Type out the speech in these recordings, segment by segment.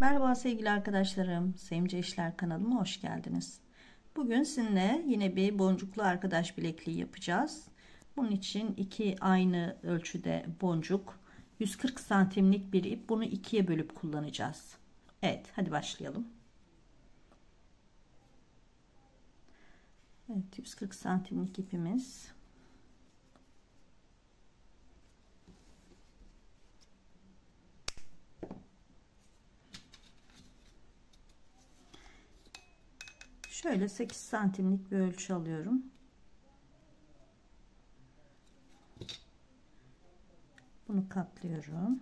Merhaba sevgili arkadaşlarım. Sevimce İşler kanalıma hoş geldiniz. Bugün sizinle yine bir boncuklu arkadaş bilekliği yapacağız. Bunun için iki aynı ölçüde boncuk, 140 santimlik bir ip. Bunu ikiye bölüp kullanacağız. Evet, hadi başlayalım. Evet, 140 santimlik ipimiz. Şöyle 8 santimlik bir ölçü alıyorum. Bunu katlıyorum.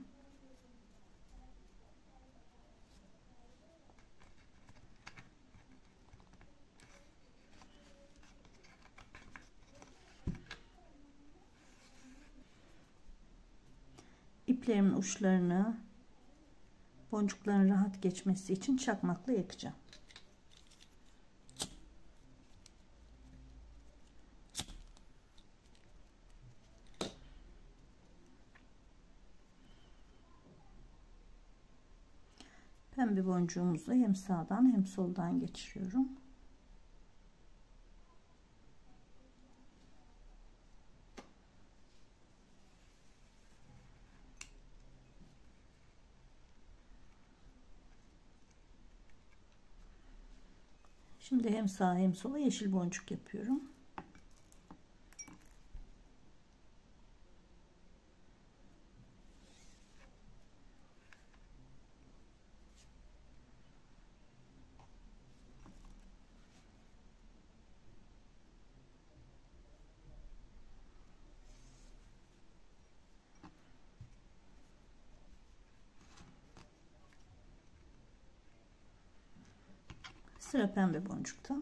İplerimin uçlarını boncukların rahat geçmesi için çakmakla yakacağım. Pembe boncuğumuzu hem sağdan hem soldan geçiriyorum. Şimdi hem sağ hem sola yeşil boncuk yapıyorum. Sıra pembe boncukta.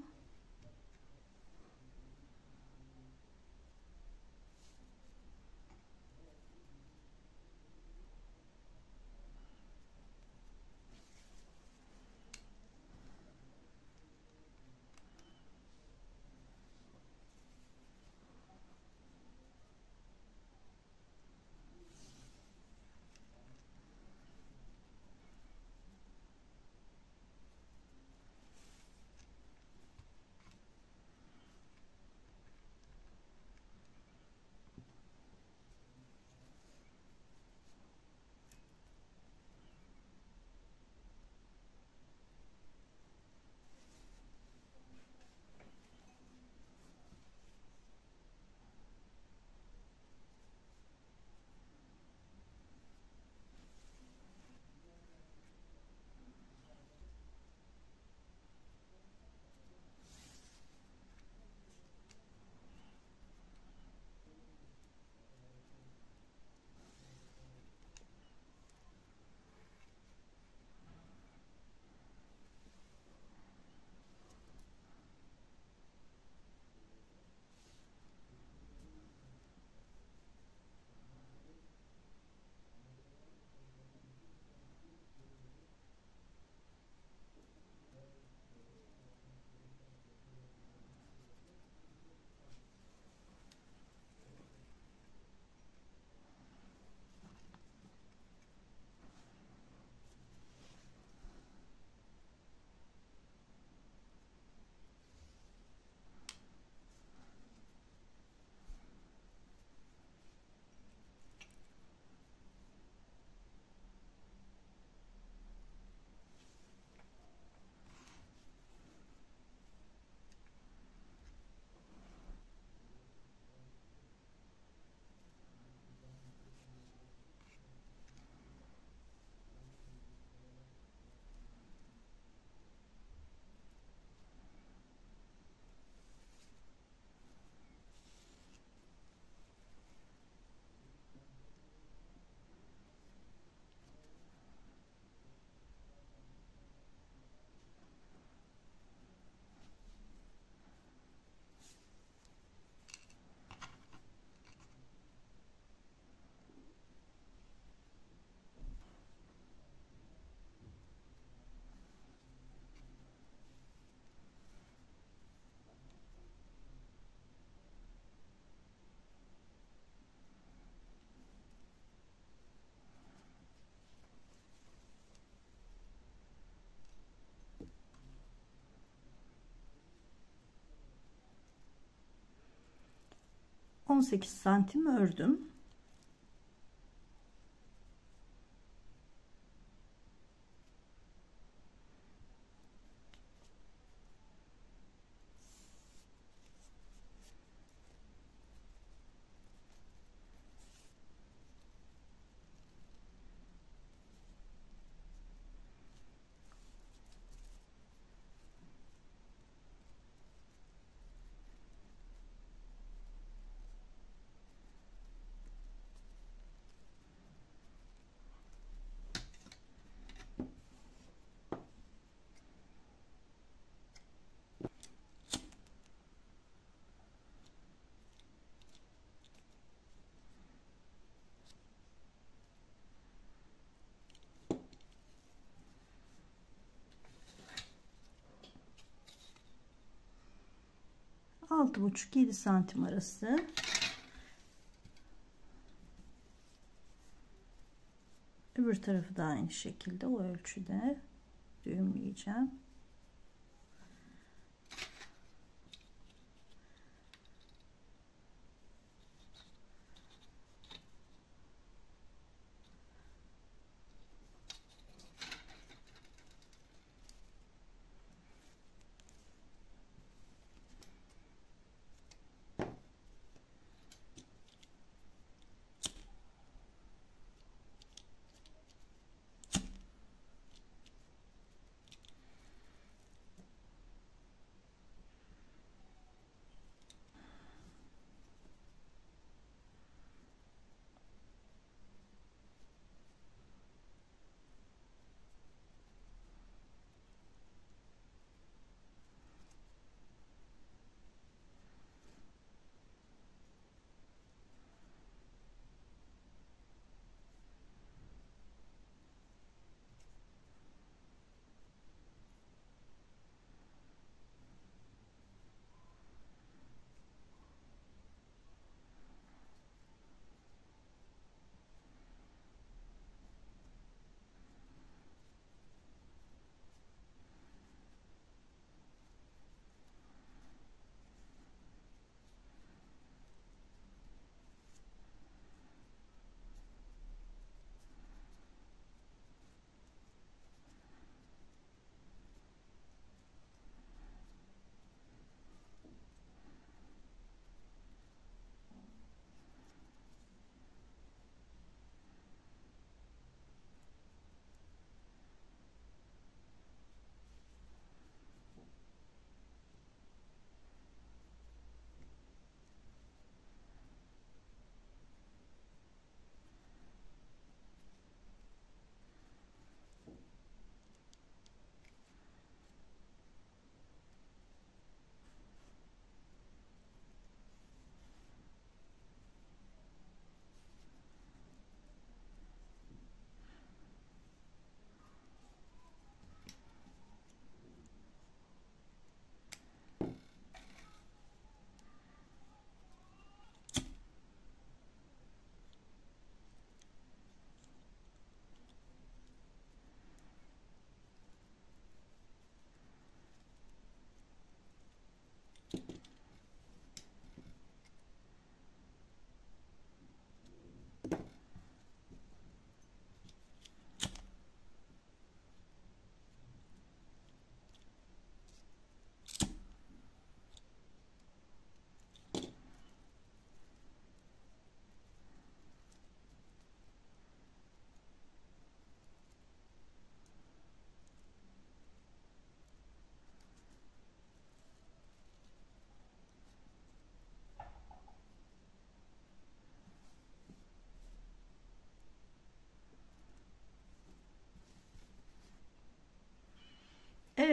18 santim ördüm. Altı buçuk yedi santim arası. Öbür tarafı da aynı şekilde o ölçüde düğümleyeceğim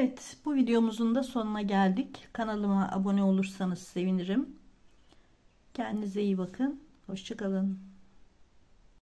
Evet bu videomuzun da sonuna geldik. Kanalıma abone olursanız sevinirim. Kendinize iyi bakın. Hoşçakalın.